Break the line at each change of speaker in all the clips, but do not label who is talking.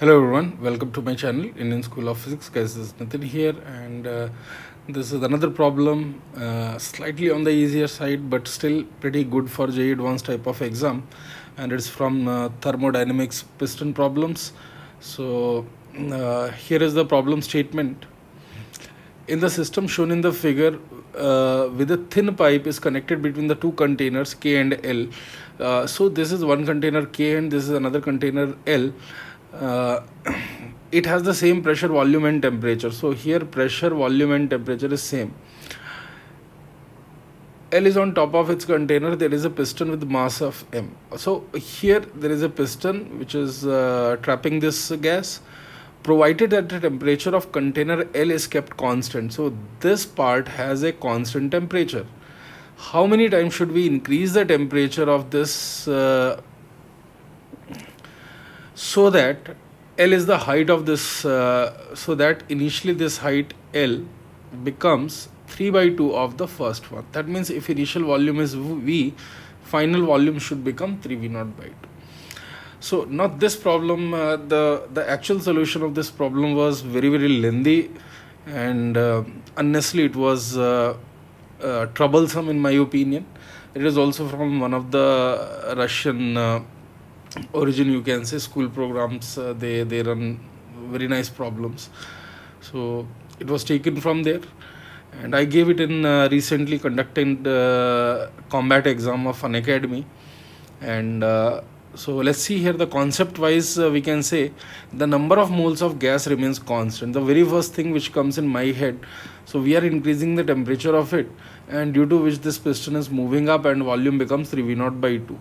Hello everyone, welcome to my channel Indian School of Physics. Guys, this is Nitin here, and uh, this is another problem, uh, slightly on the easier side, but still pretty good for JEE Advanced type of exam, and it's from uh, thermodynamics piston problems. So uh, here is the problem statement. In the system shown in the figure, uh, with a thin pipe is connected between the two containers K and L. Uh, so this is one container K and this is another container L uh, it has the same pressure volume and temperature. So here pressure volume and temperature is same. L is on top of its container. There is a piston with mass of M. So here there is a piston which is uh, trapping this gas. Provided that the temperature of container L is kept constant. So this part has a constant temperature. How many times should we increase the temperature of this uh, so that L is the height of this uh, so that initially this height L becomes 3 by 2 of the first one. That means if initial volume is V final volume should become 3 V naught by 2 so not this problem uh, the the actual solution of this problem was very very lengthy and uh, unnecessarily it was uh, uh, troublesome in my opinion. It is also from one of the Russian uh, origin you can say school programs uh, they they run very nice problems. So it was taken from there. And i gave it in uh, recently conducted uh, combat exam of Unacademy. And uh, so let's see here the concept wise uh, we can say the number of moles of gas remains constant. The very first thing which comes in my head. So we are increasing the temperature of it. And due to which this piston is moving up and volume becomes 3 v naught by 2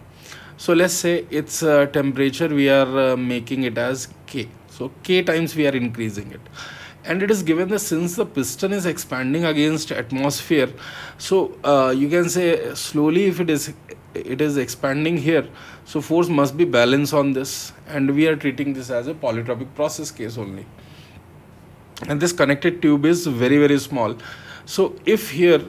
so let's say its uh, temperature we are uh, making it as k. So k times we are increasing it. And it is given that since the piston is expanding against atmosphere so uh, you can say slowly if it is it is expanding here so force must be balanced on this. And we are treating this as a polytropic process case only. And this connected tube is very very small. So if here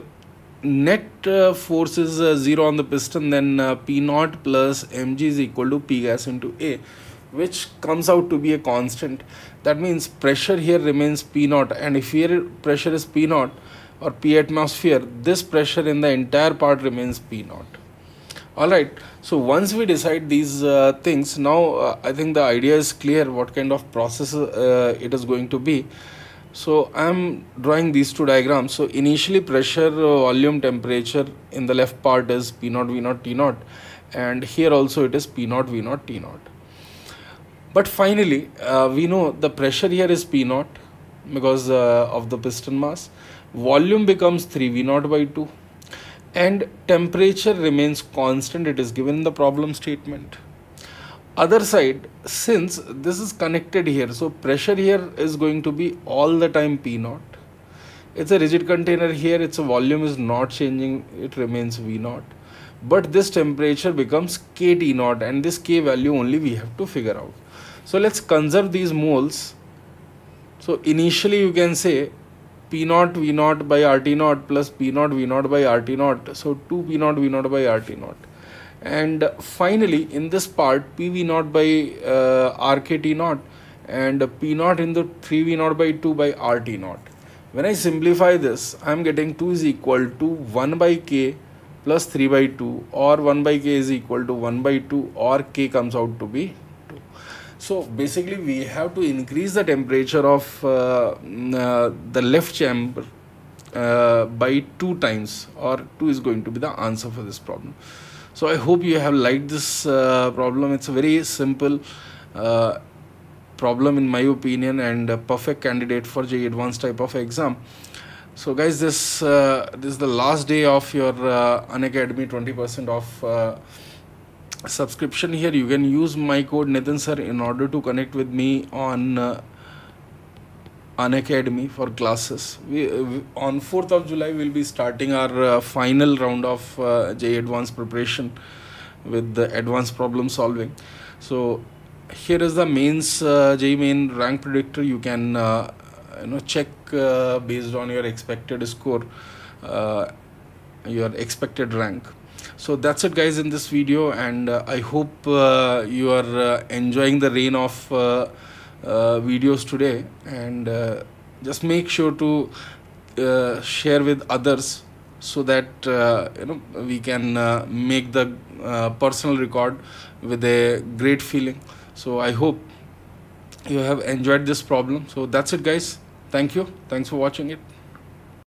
net uh, force is uh, 0 on the piston then uh, p naught plus mg is equal to p gas into a which comes out to be a constant. That means pressure here remains p naught. And if here pressure is p naught or p atmosphere this pressure in the entire part remains p naught. All right. So once we decide these uh, things now uh, i think the idea is clear what kind of process uh, it is going to be so I'm drawing these two diagrams. So initially pressure, uh, volume, temperature in the left part is P naught, V naught, T naught and here also it is P naught, V naught, T naught. But finally uh, we know the pressure here is P naught because uh, of the piston mass. Volume becomes 3 V naught by 2 and temperature remains constant. It is given in the problem statement other side since this is connected here so pressure here is going to be all the time p naught. It's a rigid container here its volume is not changing it remains v naught. But this temperature becomes kt naught and this k value only we have to figure out. So let's conserve these moles. So initially you can say p naught v naught by rt naught plus p naught v naught by rt naught. So 2 p naught v naught by rt naught and finally in this part pv naught by uh, rkt naught and p naught in the 3v naught by 2 by rt naught. When i simplify this i am getting 2 is equal to 1 by k plus 3 by 2 or 1 by k is equal to 1 by 2 or k comes out to be 2 so basically we have to increase the temperature of uh, uh, the left chamber uh, by 2 times or 2 is going to be the answer for this problem so i hope you have liked this uh, problem. It's a very simple uh, problem in my opinion and a perfect candidate for JEE advanced type of exam. So guys this uh, this is the last day of your uh, unacademy 20% off uh, subscription here. You can use my code Nitin sir in order to connect with me on uh, Unacademy for classes. We, we, on 4th of July we'll be starting our uh, final round of uh, JEE Advanced preparation with the advanced problem solving. So here is the mains uh, JEE main rank predictor. You can uh, you know check uh, based on your expected score, uh, your expected rank. So that's it guys in this video and uh, I hope you are enjoying the rain of uh, videos today and uh, just make sure to uh, share with others so that uh, you know we can uh, make the uh, personal record with a great feeling. So i hope you have enjoyed this problem. So that's it guys. Thank you. Thanks for watching it